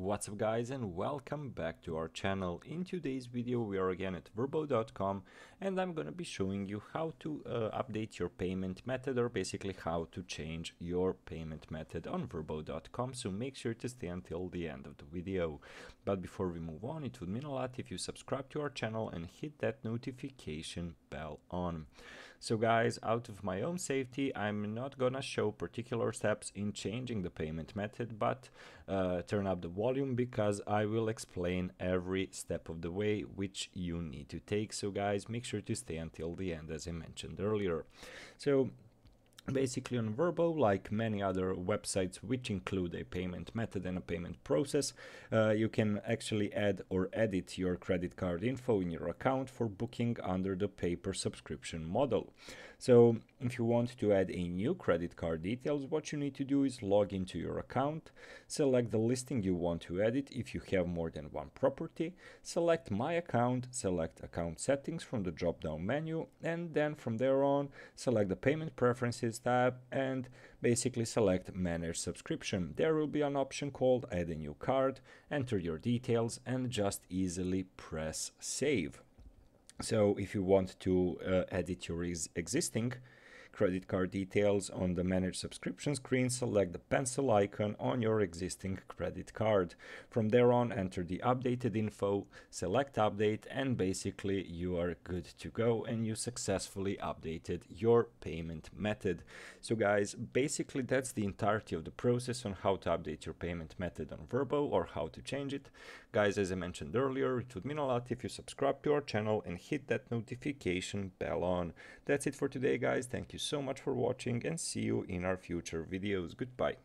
What's up guys and welcome back to our channel. In today's video we are again at vrbo.com and I'm gonna be showing you how to uh, update your payment method or basically how to change your payment method on vrbo.com so make sure to stay until the end of the video. But before we move on it would mean a lot if you subscribe to our channel and hit that notification bell on. So guys, out of my own safety, I'm not gonna show particular steps in changing the payment method, but uh, turn up the volume because I will explain every step of the way which you need to take. So guys, make sure to stay until the end as I mentioned earlier. So Basically on Vrbo, like many other websites which include a payment method and a payment process, uh, you can actually add or edit your credit card info in your account for booking under the pay-per subscription model. So if you want to add a new credit card details, what you need to do is log into your account, select the listing you want to edit if you have more than one property, select my account, select account settings from the drop down menu, and then from there on, select the payment preferences tab and basically select manage subscription. There will be an option called add a new card, enter your details and just easily press save. So if you want to uh, edit your ex existing credit card details on the Manage Subscription screen, select the pencil icon on your existing credit card. From there on, enter the updated info, select Update, and basically you are good to go and you successfully updated your payment method. So guys, basically that's the entirety of the process on how to update your payment method on Vrbo or how to change it. Guys, as I mentioned earlier, it would mean a lot if you subscribe to our channel and hit that notification bell on. That's it for today guys, thank you so much for watching and see you in our future videos. Goodbye.